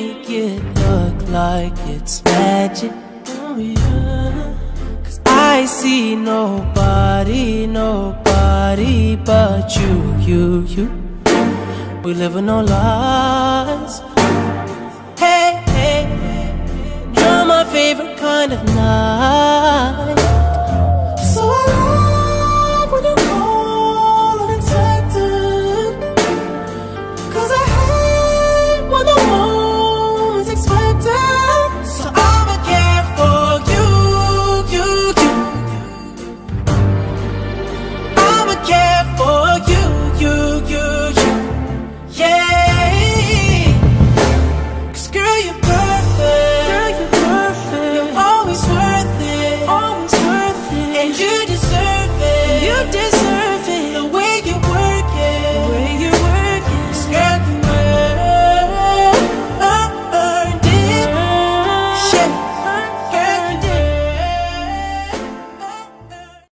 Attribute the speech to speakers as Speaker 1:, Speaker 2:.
Speaker 1: make it look like it's magic. Cause I see nobody, nobody but you, you, you. We live in no lies. Hey, hey, you're my favorite kind of night. shit.